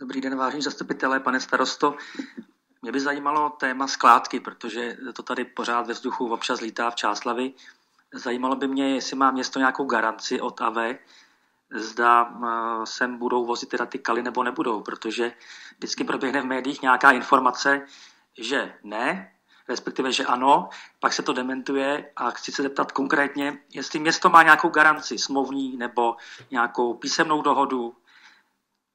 Dobrý den, vážení zastupitelé, pane starosto. Mě by zajímalo téma skládky, protože to tady pořád ve vzduchu občas lítá v Čáslavi. Zajímalo by mě, jestli má město nějakou garanci od AV, zda eh, sem budou vozit teda ty kaly nebo nebudou, protože vždycky proběhne v médiích nějaká informace, že ne, respektive, že ano, pak se to dementuje a chci se zeptat konkrétně, jestli město má nějakou garanci smluvní nebo nějakou písemnou dohodu,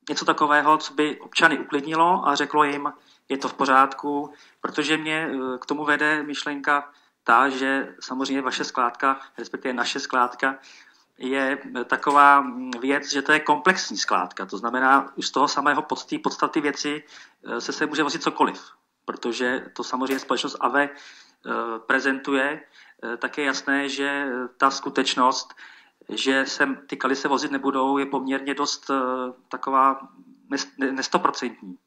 něco takového, co by občany uklidnilo a řeklo jim, je to v pořádku, protože mě eh, k tomu vede myšlenka ta, že samozřejmě vaše skládka, respektive naše skládka, je taková věc, že to je komplexní skládka. To znamená, už z toho samého podstaty, podstaty věci eh, se se může vozit cokoliv, protože to samozřejmě společnost AVE eh, prezentuje, tak je jasné, že ta skutečnost, že sem ty se vozit nebudou, je poměrně dost taková nestoprocentní.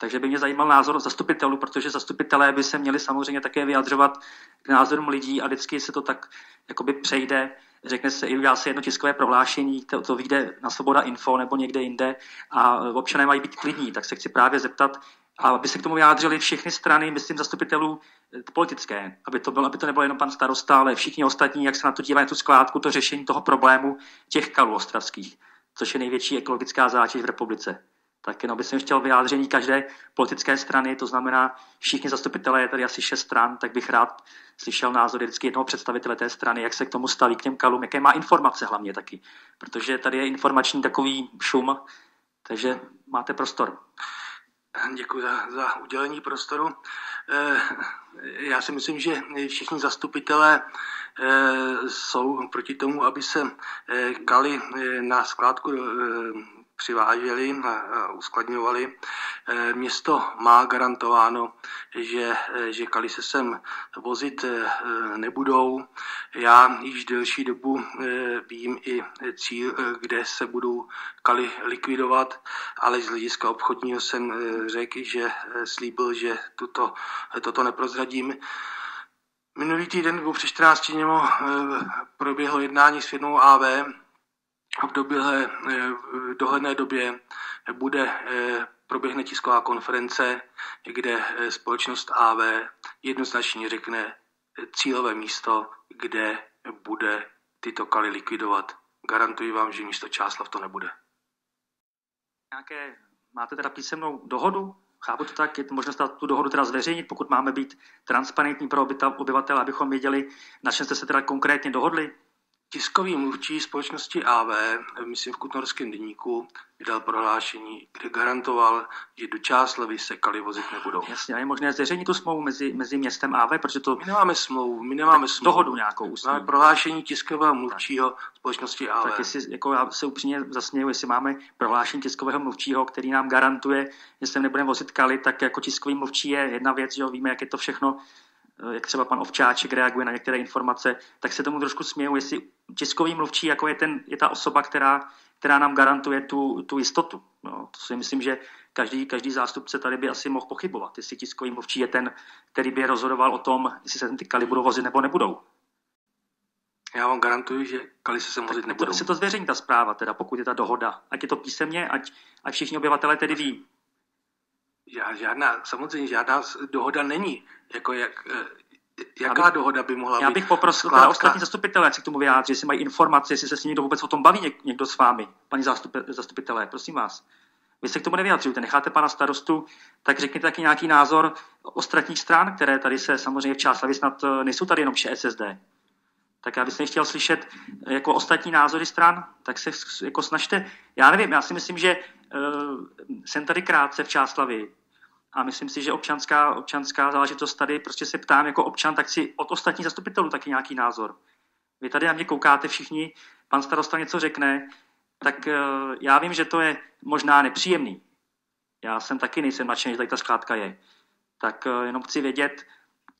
Takže by mě zajímal názor zastupitelů, protože zastupitelé by se měli samozřejmě také vyjadřovat k názorům lidí a vždycky se to tak jakoby přejde, řekne se, udělá se jedno tiskové prohlášení, to, to vyjde na Svoboda Info nebo někde jinde a občané mají být klidní. Tak se chci právě zeptat, aby se k tomu vyjádřili všechny strany, myslím zastupitelů eh, politické, aby to, bylo, aby to nebylo jenom pan starosta, ale všichni ostatní, jak se na to dívají, tu skládku, to řešení toho problému těch kalů ostravských, což je největší ekologická zátěž v republice tak jenom bych chtěl vyjádření každé politické strany, to znamená všichni zastupitelé, je tady asi šest stran, tak bych rád slyšel názory vždycky jednoho představitele té strany, jak se k tomu staví, k těm kalům, jaké má informace hlavně taky, protože tady je informační takový šum, takže máte prostor. Děkuji za, za udělení prostoru. Eh, já si myslím, že všichni zastupitelé eh, jsou proti tomu, aby se eh, kali na skládku přiváželi a uskladňovali. E, město má garantováno, že, e, že kaly se sem vozit nebudou. Já již delší dobu vím i cíl, kde se budou kaly likvidovat, ale z hlediska obchodního jsem řekl, že slíbil, že tuto, toto neprozradím. Minulý týden nebo před 14 dní proběhlo jednání s firmou AV, v době, eh, dohledné době bude eh, proběhne tisková konference, kde eh, společnost AV jednoznačně řekne cílové místo, kde bude tyto kaly likvidovat. Garantuji vám, že místo Čáslav to nebude. Nějaké, máte teda písemnou dohodu? Chápu to tak, je to možnost tu dohodu teda zveřejnit, pokud máme být transparentní pro obyvatele, abychom věděli, na čem jste se teda konkrétně dohodli? Tiskový mluvčí společnosti AV, myslím v Kutnorském deníku, vydal prohlášení, kde garantoval, že do Čáslavy se kaly vozit nebudou. Jasně, a je možné zveřejnit tu smlouvu mezi, mezi městem AV, protože to... My nemáme smlouvu, my nemáme smlouvu. Dohodu nějakou. Máme prohlášení tiskového mluvčího tak. společnosti AV. Tak jestli, jako já se upřímně zasněju, jestli máme prohlášení tiskového mluvčího, který nám garantuje, že se nebudeme vozit kaly, tak jako tiskový mluvčí je jedna věc, že jo, víme, jak je to všechno jak třeba pan Ovčáček reaguje na některé informace, tak se tomu trošku směju, jestli tiskový mluvčí jako je, ten, je ta osoba, která, která nám garantuje tu, tu jistotu. No, to si myslím, že každý, každý zástupce tady by asi mohl pochybovat, jestli tiskový mluvčí je ten, který by rozhodoval o tom, jestli se ty kaly budou vozit nebo nebudou. Já vám garantuju, že kaly se sem vozit nebudou. Se to zveřejní ta zpráva, teda, pokud je ta dohoda. Ať je to písemně, ať, ať všichni obyvatelé tedy ví. Žádná, samozřejmě žádná dohoda není. Jako jak, eh, jaká bych, dohoda by mohla já být? Já bych poprosil teda ostatní zastupitelé, jak si k tomu vyjádří, jestli mají informace, jestli se s někdo vůbec o tom baví někdo s vámi, paní zastupitelé, prosím vás. Vy se k tomu nevyjadřujete, necháte pana starostu, tak řekněte taky nějaký názor ostatních stran, které tady se samozřejmě v Čáslavě snad eh, nejsou tady jenom ČSSD. Tak já bych chtěl slyšet eh, jako ostatní názory stran, tak se jako snažte. Já nevím, já si myslím, že uh, jsem tady krátce v Čáslavi, a myslím si, že občanská, občanská záležitost tady, prostě se ptám jako občan, tak si od ostatních zastupitelů taky nějaký názor. Vy tady na mě koukáte všichni, pan starosta něco řekne, tak uh, já vím, že to je možná nepříjemný. Já jsem taky nejsem nadšený, že tady ta skládka je. Tak uh, jenom chci vědět,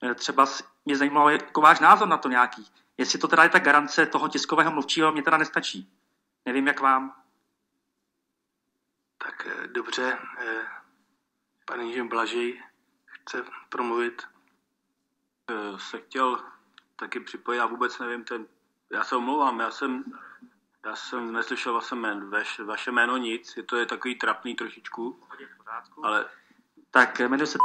uh, třeba mě zajímalo jako váš názor na to nějaký. Jestli to teda je ta garance toho tiskového mluvčího, mě teda nestačí. Nevím, jak vám. Tak dobře, Pan Ježím Blažej chce promluvit. Eh, se chtěl taky připojit, já vůbec nevím, ten, já se omlouvám, já jsem Já jsem neslyšel vaše jméno, vaše, vaše jméno nic, je to je takový trapný trošičku, ale... Tak jmenuji se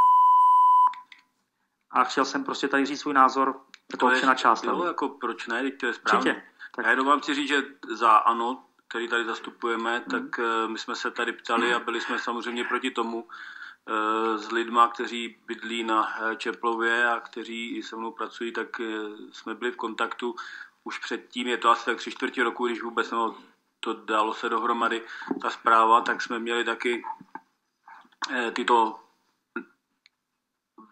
a chtěl jsem prostě tady říct svůj názor jako občana část. Jo, jako proč ne, teď to je správně. Tak... Já jenom vám chci říct, že za ANO, který tady zastupujeme, hmm. tak uh, my jsme se tady ptali a byli jsme samozřejmě proti tomu s lidma, kteří bydlí na uh, Čeplově a kteří i se mnou pracují, tak uh, jsme byli v kontaktu už předtím, je to asi tak tři čtvrtě roku, když vůbec no, to dalo se dohromady, ta zpráva, tak jsme měli taky tyto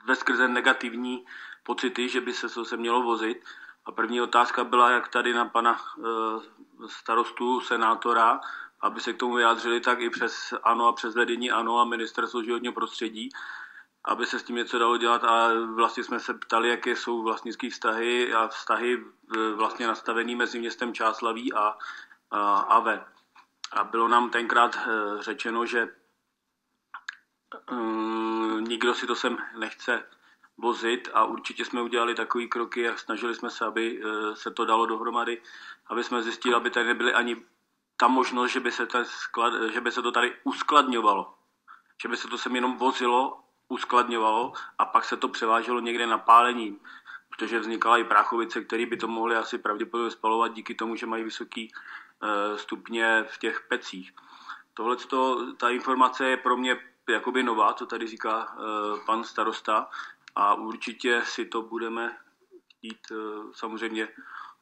veskrze negativní pocity, že by se to se mělo vozit. A první otázka byla, jak tady na pana starostu, senátora, aby se k tomu vyjádřili, tak i přes ANO a přes vedení ANO a ministerstvo životního prostředí, aby se s tím něco dalo dělat a vlastně jsme se ptali, jaké jsou vlastnické vztahy a vztahy e, vlastně nastavený mezi městem Čáslaví a, AVE. A bylo nám tenkrát e, řečeno, že um, nikdo si to sem nechce vozit a určitě jsme udělali takový kroky a snažili jsme se, aby uh, se to dalo dohromady, aby jsme zjistili, aby tady nebyly ani ta možnost, že by se, ten sklad, že by se to tady uskladňovalo. Že by se to sem jenom vozilo, uskladňovalo a pak se to převáželo někde na pálení, protože vznikala i práchovice, které by to mohly asi pravděpodobně spalovat díky tomu, že mají vysoký uh, stupně v těch pecích. Tohle, ta informace je pro mě jakoby nová, co tady říká uh, pan starosta a určitě si to budeme chtít uh, samozřejmě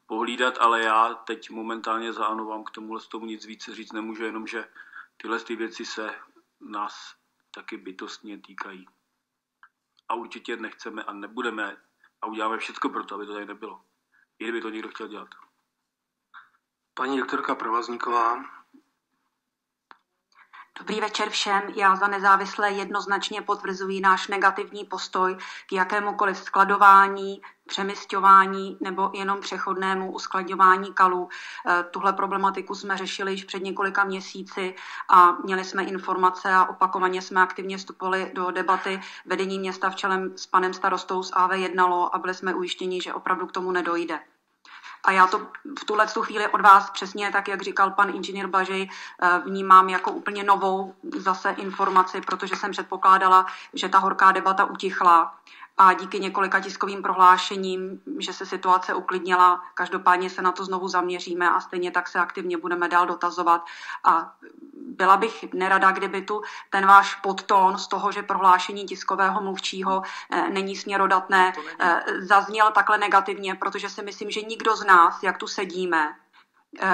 pohlídat, ale já teď momentálně za ANO vám k tomuhle tomu nic více říct nemůžu, jenom že tyhle ty věci se nás taky bytostně týkají. A určitě nechceme a nebudeme a uděláme všechno pro to, aby to tady nebylo. I kdyby to někdo chtěl dělat. Paní doktorka Provazníková, Dobrý večer všem. Já za nezávislé jednoznačně potvrzuji náš negativní postoj k jakémukoliv skladování, přemysťování nebo jenom přechodnému uskladňování kalů. Eh, tuhle problematiku jsme řešili již před několika měsíci a měli jsme informace a opakovaně jsme aktivně vstupovali do debaty. Vedení města v čelem s panem starostou z AV jednalo a byli jsme ujištěni, že opravdu k tomu nedojde. A já to v tuhle chvíli od vás přesně, tak jak říkal pan inženýr Blažej, eh, vnímám jako úplně novou zase informaci, protože jsem předpokládala, že ta horká debata utichla a díky několika tiskovým prohlášením, že se situace uklidnila, každopádně se na to znovu zaměříme a stejně tak se aktivně budeme dál dotazovat. A byla bych nerada, kdyby tu ten váš podtón z toho, že prohlášení tiskového mluvčího eh, není směrodatné, eh, zazněl takhle negativně, protože si myslím, že nikdo z nás, jak tu sedíme,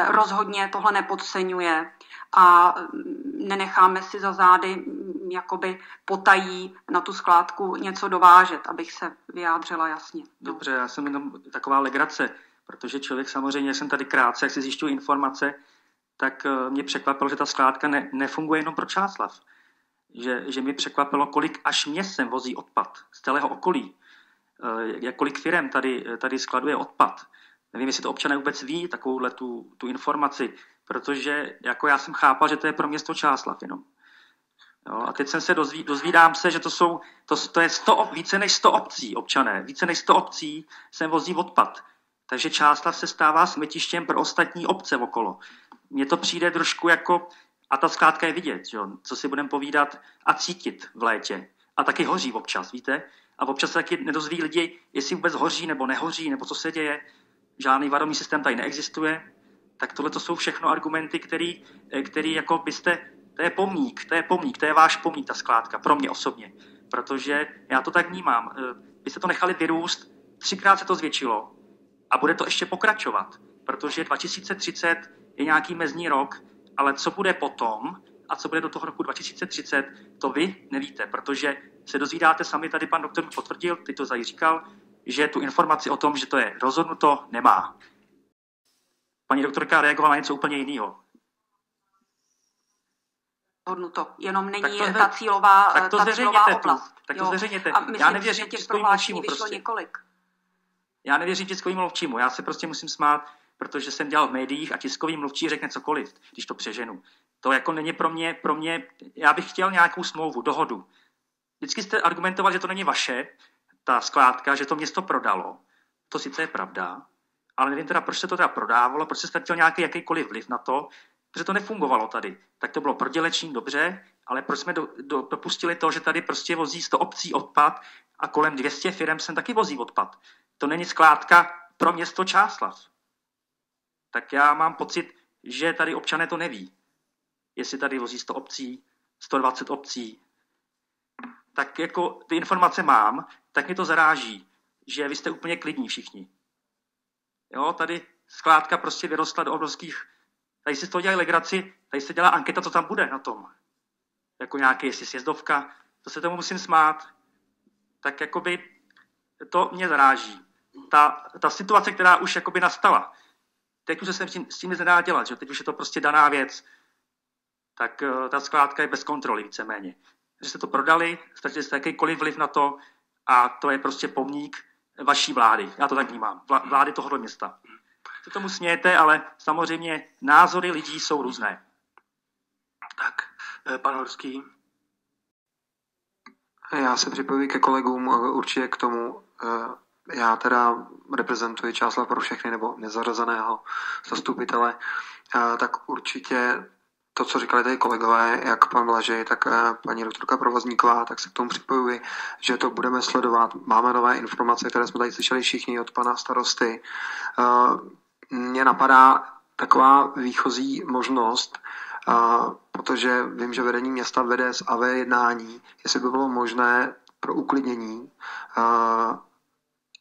rozhodně tohle nepodceňuje a mm, nenecháme si za zády mm, jakoby potají na tu skládku něco dovážet, abych se vyjádřila jasně. Dobře, já jsem jenom taková legrace, protože člověk samozřejmě, jsem tady krátce, jak si zjišťuji informace, tak eh, mě překvapilo, že ta skládka ne, nefunguje jenom pro Čáslav. Že, že mě překvapilo, kolik až měst sem vozí odpad z celého okolí. Eh, jak kolik firm tady, tady skladuje odpad. Nevím, jestli to občané vůbec ví, takovouhle tu, tu informaci, protože jako já jsem chápal, že to je pro město Čáslav jenom. Jo, a teď jsem se dozví, dozvídám se, že to jsou, to, to je 100, více než 100 obcí občané, více než 100 obcí sem vozí odpad. Takže Čáslav se stává smetištěm pro ostatní obce okolo. Mně to přijde trošku jako, a ta skládka je vidět, jo, co si budeme povídat a cítit v létě. A taky hoří občas, víte? A občas se taky nedozví lidi, jestli vůbec hoří nebo nehoří, nebo co se děje. Žádný varovný systém tady neexistuje. Tak tohle to jsou všechno argumenty, který, který jako byste, to je pomník, to je pomník, to je váš pomník, ta skládka, pro mě osobně. Protože já to tak vnímám. Vy jste to nechali vyrůst, třikrát se to zvětšilo a bude to ještě pokračovat, protože 2030 je nějaký mezní rok, ale co bude potom a co bude do toho roku 2030, to vy nevíte, protože se dozvídáte sami, tady pan doktor potvrdil, ty to říkal, že tu informaci o tom, že to je rozhodnuto, nemá. Paní doktorka reagovala na něco úplně jiného. Rozhodnuto, jenom není tak to, ta cílová, tak to ta cílová oblast. Tu, tak to zveřejněte. A myslím, Já nevěřím tiskovým mluvčímu prostě. Několik. Já nevěřím tiskovým mluvčímu. Já se prostě musím smát, protože jsem dělal v médiích a tiskový mluvčí řekne cokoliv, když to přeženu. To jako není pro mě, pro mě, já bych chtěl nějakou smlouvu, dohodu. Vždycky jste argumentoval, že to není vaše, ta skládka, že to město prodalo. To sice je pravda, ale nevím teda, proč se to teda prodávalo, proč se ztratil nějaký jakýkoliv vliv na to, protože to nefungovalo tady. Tak to bylo prodělečný, dobře, ale proč jsme do, do, dopustili to, že tady prostě vozí 100 obcí odpad a kolem 200 firm sem taky vozí odpad. To není skládka pro město Čáslav. Tak já mám pocit, že tady občané to neví. Jestli tady vozí 100 obcí, 120 obcí, tak jako ty informace mám, tak mě to zaráží, že vy jste úplně klidní všichni. Jo, tady skládka prostě vyrostla do obrovských, tady si z toho dělají legraci, tady se dělá anketa, co tam bude na tom. Jako nějaký, jestli sjezdovka, to se tomu musím smát. Tak jakoby to mě zaráží. Ta, ta situace, která už jakoby nastala, teď už se s tím, s tím nedá dělat, že teď už je to prostě daná věc, tak uh, ta skládka je bez kontroly víceméně. Že jste to prodali, ztratili jste jakýkoliv vliv na to a to je prostě pomník vaší vlády. Já to tak vnímám. Vlády tohoto města. Se tomu smějete, ale samozřejmě názory lidí jsou různé. Tak, eh, pan Horský. Já se připojuji ke kolegům eh, určitě k tomu. Eh, já teda reprezentuji Čáslav pro všechny nebo nezařazeného zastupitele, tak určitě to, co říkali tady kolegové, jak pan Blažej, tak eh, paní doktorka Provozníková, tak se k tomu připojuji, že to budeme sledovat. Máme nové informace, které jsme tady slyšeli všichni od pana starosty. Eh, mně napadá taková výchozí možnost, eh, protože vím, že vedení města vede z AV jednání, jestli by bylo možné pro uklidnění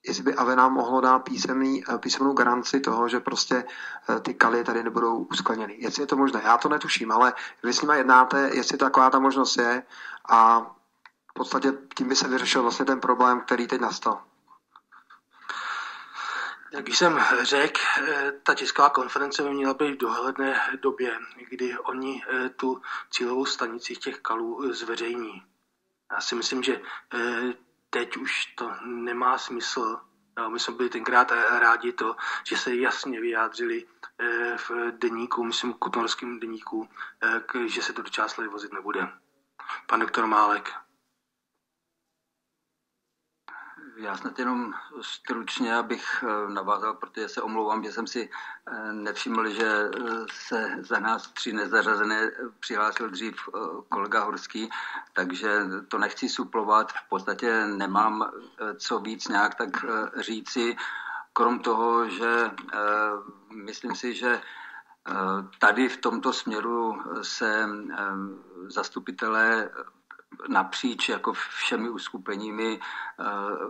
jestli by Avena mohlo dát písemný, eh, písemnou garanci toho, že prostě eh, ty kaly tady nebudou uskleněny. Jestli je to možné, já to netuším, ale vy s nimi jednáte, jestli taková ta možnost je a v podstatě tím by se vyřešil vlastně ten problém, který teď nastal. Jak jsem řekl, eh, ta tisková konference by měla být v dohledné době, kdy oni tu cílovou stanici těch kalů zveřejní. Já si myslím, že teď už to nemá smysl. My jsme byli tenkrát rádi to, že se jasně vyjádřili eh, v deníku, myslím kutorském deníku, eh, že se to do vozit nebude. Pan doktor Málek. Já snad jenom stručně, abych eh, navázal, protože se omlouvám, že jsem si eh, nevšiml, že eh, se za nás tři nezařazené přihlásil dřív kolega Horský, takže to nechci suplovat. V podstatě nemám co víc nějak tak říci, krom toho, že myslím si, že Tady v tomto směru se zastupitelé napříč jako všemi uskupeními eh,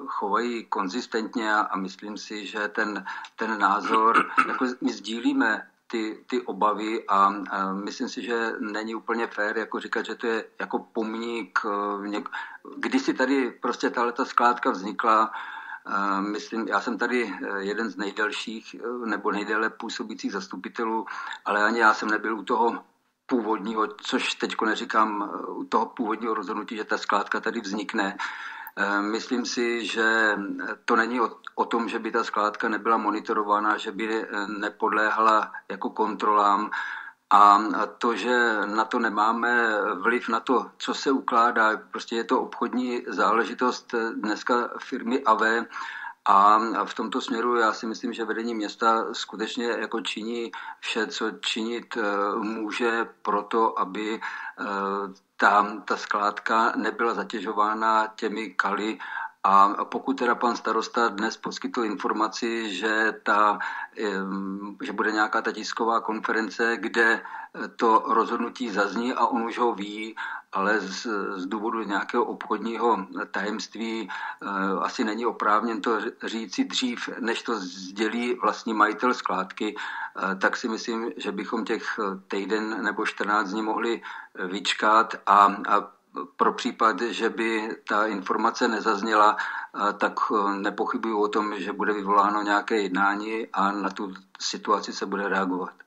chovají konzistentně a myslím si, že ten, ten názor, jako my sdílíme ty, ty obavy a, myslím si, že není úplně fér jako říkat, že to je jako pomník. Eh, Když si tady prostě tahle skládka vznikla, eh, Myslím, já jsem tady jeden z nejdelších nebo nejdéle působících zastupitelů, ale ani já jsem nebyl u toho původního, což teď neříkám eh, u toho původního rozhodnutí, že ta skládka tady vznikne. Eh, myslím si, že to není o, o tom, že by ta skládka nebyla monitorována, že by eh, nepodléhala jako kontrolám. A to, že na to nemáme vliv na to, co se ukládá, prostě je to obchodní záležitost dneska firmy AVE, a v tomto směru já si myslím, že vedení města skutečně jako činí vše, co činit eh, může pro to, aby eh, ta, ta skládka nebyla zatěžována těmi kaly a pokud teda pan starosta dnes poskytl informaci, že, ta, že bude nějaká ta tisková konference, kde to rozhodnutí zazní a on už ho ví, ale z, z důvodu nějakého obchodního tajemství eh, asi není oprávněn to říci dřív, než to sdělí vlastní majitel skládky, eh, tak si myslím, že bychom těch týden nebo 14 dní mohli vyčkat a, a pro případ, že by ta informace nezazněla, tak e, nepochybuji o tom, že bude vyvoláno nějaké jednání a na tu situaci se bude reagovat.